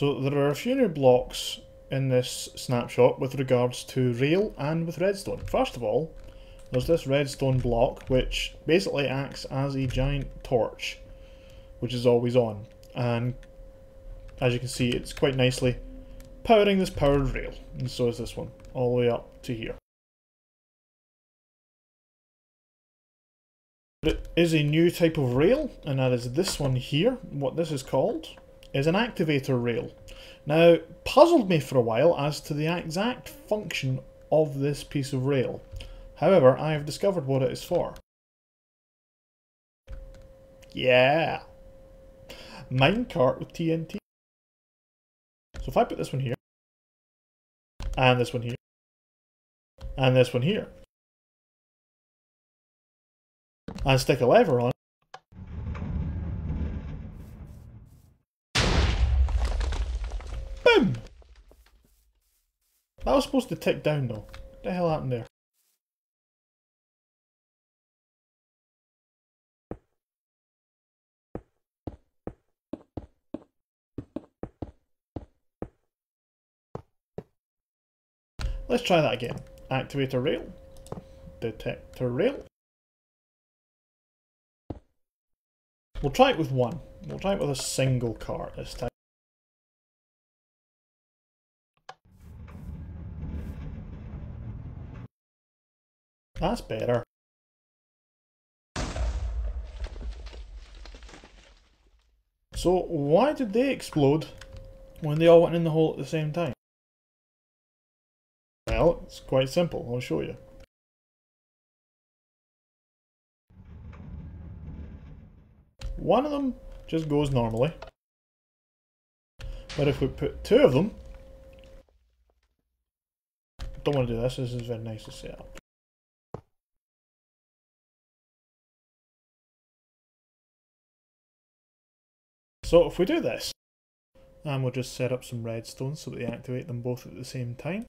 So there are a few new blocks in this snapshot with regards to rail and with redstone. First of all, there's this redstone block which basically acts as a giant torch which is always on and as you can see it's quite nicely powering this powered rail and so is this one all the way up to here. It is a new type of rail and that is this one here. What this is called is an activator rail. Now puzzled me for a while as to the exact function of this piece of rail. However, I have discovered what it is for. Yeah! Minecart with TNT. So if I put this one here, and this one here, and this one here, and stick a lever on, boom! That was supposed to tick down though. What the hell happened there? Let's try that again. Activator rail. Detector rail. We'll try it with one. We'll try it with a single cart this time. That's better. So why did they explode when they all went in the hole at the same time? Well, it's quite simple. I'll show you. One of them just goes normally. But if we put two of them... Don't want to do this, this is very nice to set up. So if we do this, and we'll just set up some redstone so that we activate them both at the same time.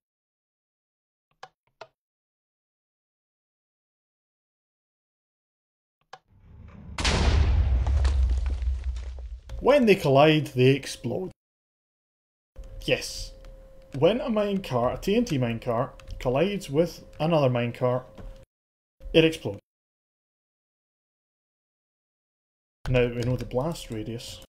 When they collide, they explode. Yes. When a minecart, a TNT minecart, collides with another minecart, it explodes. Now we know the blast radius.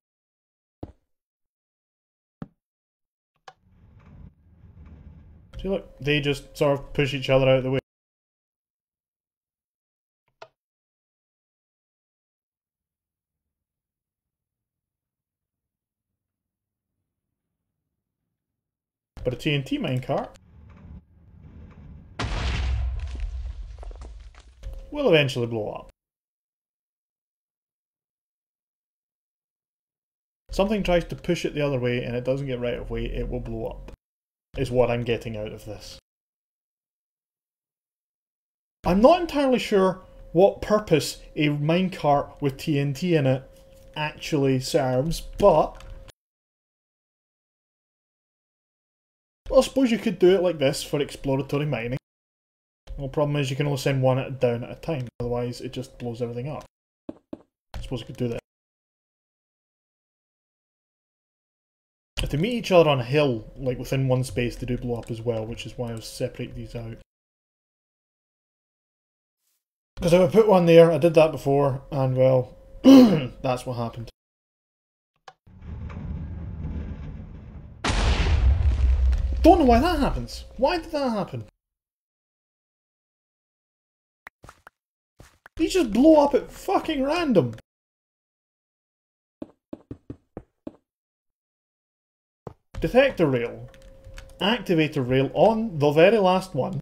See look, they just sort of push each other out of the way. But a TNT minecart will eventually blow up. Something tries to push it the other way and it doesn't get right of way, it will blow up. Is what I'm getting out of this. I'm not entirely sure what purpose a minecart with TNT in it actually serves, but I suppose you could do it like this for exploratory mining. The problem is you can only send one down at a time, otherwise it just blows everything up. I suppose you could do that. They meet each other on a hill, like within one space, they do blow up as well, which is why I was separate these out. Because I put one there, I did that before, and well, that's what happened. Don't know why that happens. Why did that happen? These just blow up at fucking random. Detector rail. Activator rail on the very last one.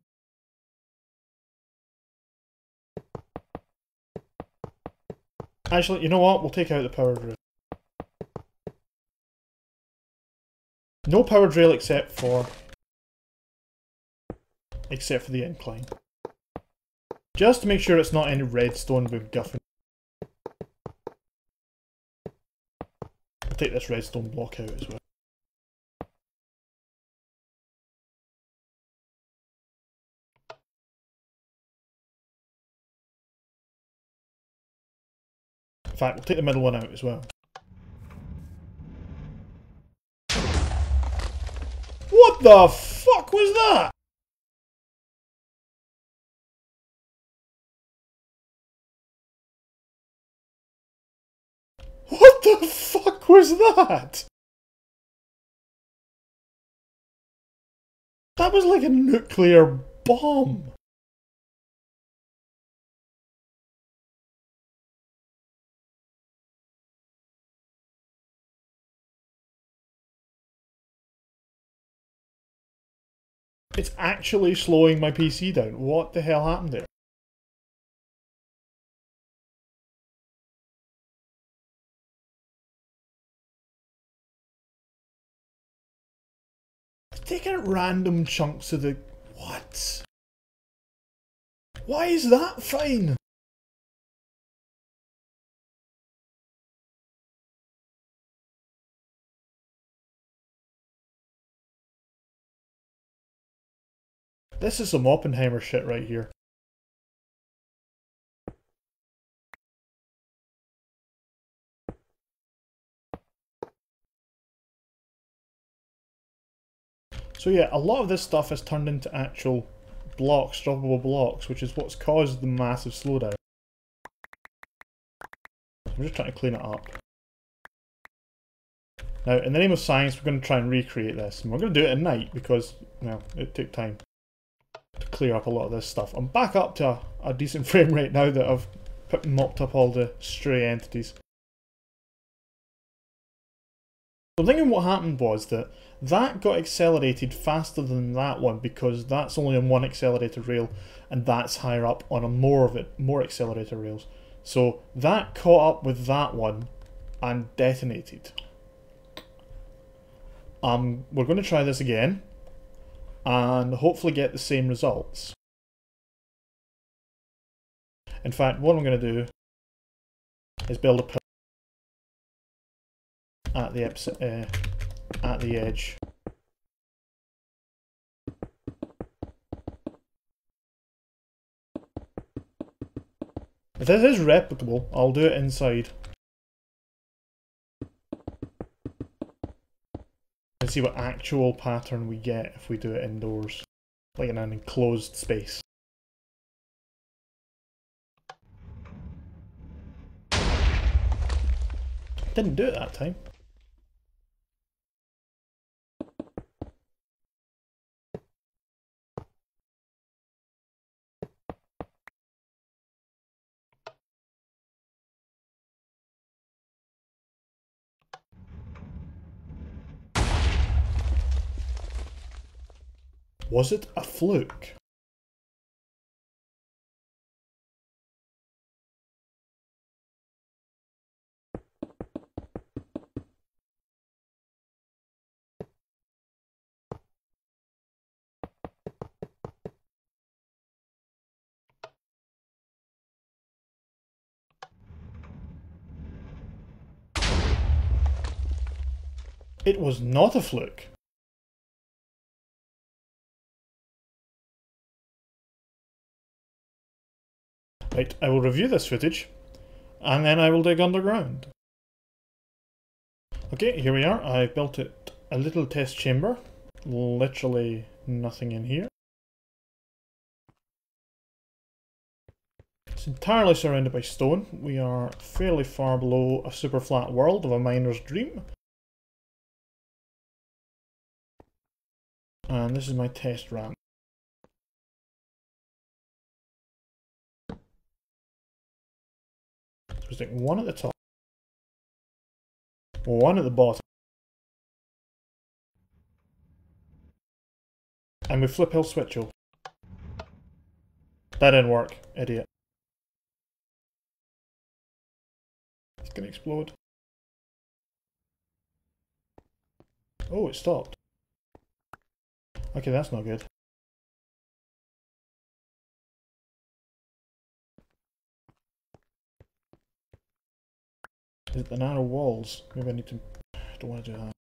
Actually, you know what? We'll take out the powered rail. No powered rail except for except for the incline. Just to make sure it's not any redstone with guffin. I'll take this redstone block out as well. Fact, we'll take the middle one out as well. What the fuck was that? What the fuck was that? That was like a nuclear bomb. It's actually slowing my PC down. What the hell happened there? taking out random chunks of the... What? Why is that fine? This is some Oppenheimer shit right here. So yeah, a lot of this stuff has turned into actual blocks, droppable blocks, which is what's caused the massive slowdown. I'm just trying to clean it up. Now, in the name of science, we're going to try and recreate this. And we're going to do it at night because, well, it took time to clear up a lot of this stuff. I'm back up to a, a decent frame rate now that I've mopped up all the stray entities. I'm thinking what happened was that that got accelerated faster than that one because that's only on one accelerator rail and that's higher up on a more of it, more accelerator rails. So that caught up with that one and detonated. Um, we're going to try this again and hopefully get the same results. In fact, what I'm going to do is build a at the uh, at the edge. If this is replicable, I'll do it inside. And see what actual pattern we get if we do it indoors. Like in an enclosed space. Didn't do it that time. Was it a fluke? It was not a fluke. Right, I will review this footage, and then I will dig underground. Okay, here we are. I built it a little test chamber. Literally nothing in here. It's entirely surrounded by stone. We are fairly far below a super flat world of a miner's dream. And this is my test ramp. Stick one at the top, one at the bottom, and we flip hill switch over. That didn't work, idiot. It's gonna explode. Oh, it stopped. Okay, that's not good. It the narrow walls? Maybe I need to... I don't want to uh, do that.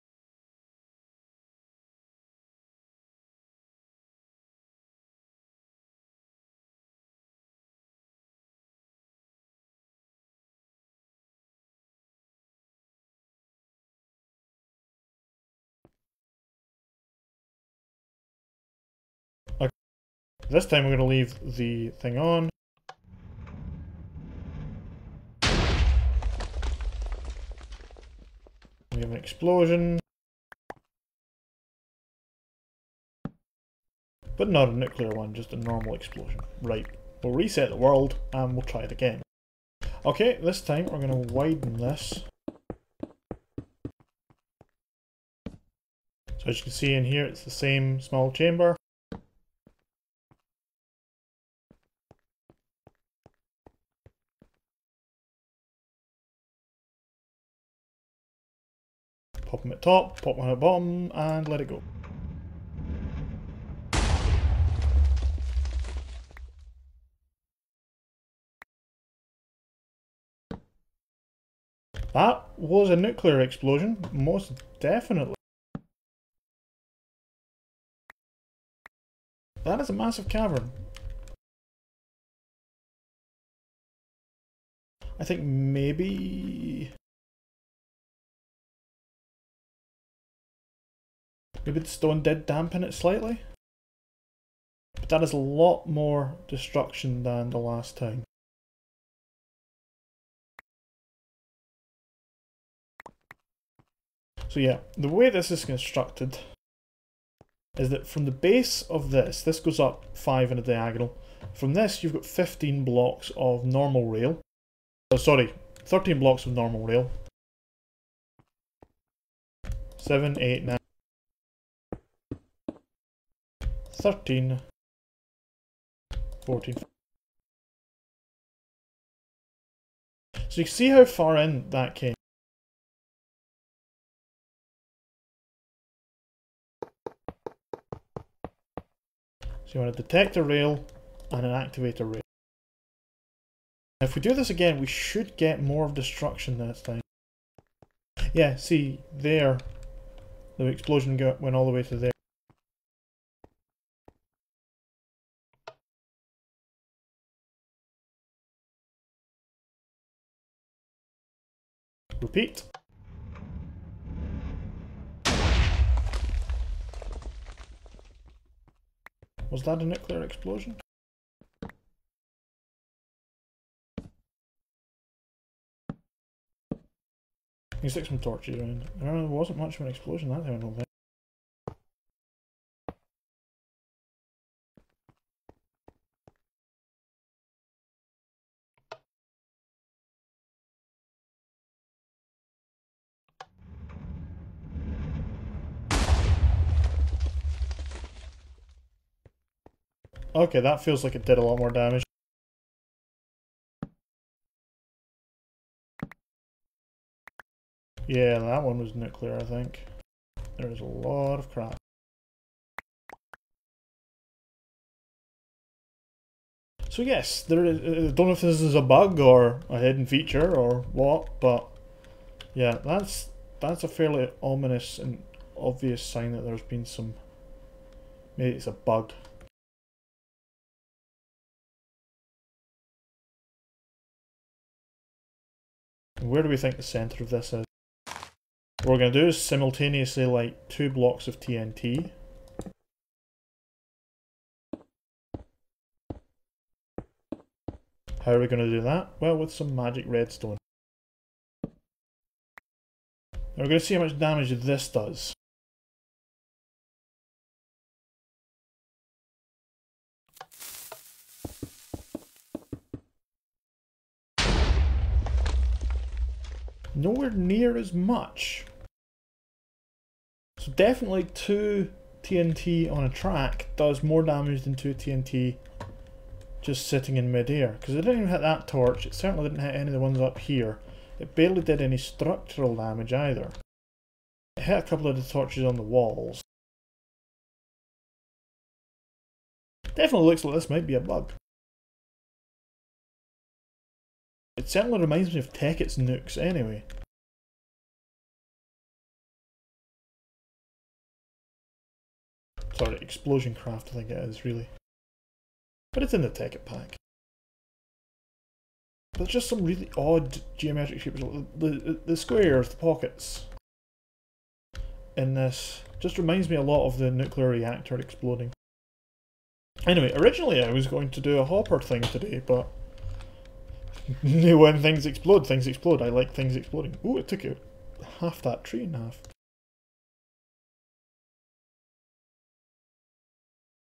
This time we're going to leave the thing on. We have an explosion. But not a nuclear one, just a normal explosion. Right, we'll reset the world and we'll try it again. Okay, this time we're going to widen this. So as you can see in here, it's the same small chamber. Pop them at top, pop one at bottom, and let it go. That was a nuclear explosion, most definitely. That is a massive cavern. I think maybe... Maybe the stone did dampen it slightly? But that is a lot more destruction than the last time. So yeah, the way this is constructed is that from the base of this, this goes up 5 in a diagonal. From this, you've got 15 blocks of normal rail. Oh, sorry, 13 blocks of normal rail. 7, 8, 9. 13. 14. So you can see how far in that came. So you want a detector rail and an activator rail. If we do this again, we should get more of destruction this time. Yeah, see, there, the explosion got, went all the way to there. Repeat. Was that a nuclear explosion? You stick some torches around. There wasn't much of an explosion that time, I don't think. Okay, that feels like it did a lot more damage. Yeah, that one was nuclear, I think. There's a lot of crap. So yes, there is, I uh, don't know if this is a bug or a hidden feature or what, but yeah, that's that's a fairly ominous and obvious sign that there's been some, maybe it's a bug. Where do we think the centre of this is? What we're going to do is simultaneously light two blocks of TNT. How are we going to do that? Well, with some magic redstone. we're going to see how much damage this does. Nowhere near as much. So definitely two TNT on a track does more damage than two TNT just sitting in midair. Because it didn't even hit that torch, it certainly didn't hit any of the ones up here. It barely did any structural damage either. It hit a couple of the torches on the walls. Definitely looks like this might be a bug. It certainly reminds me of Tekkit's nukes anyway. Sorry, Explosion Craft I think it is really. But it's in the Tekkit pack. But just some really odd geometric shapes. The, the, the squares, the pockets in this just reminds me a lot of the nuclear reactor exploding. Anyway, originally I was going to do a hopper thing today, but when things explode, things explode. I like things exploding. Ooh, it took out half that tree in half.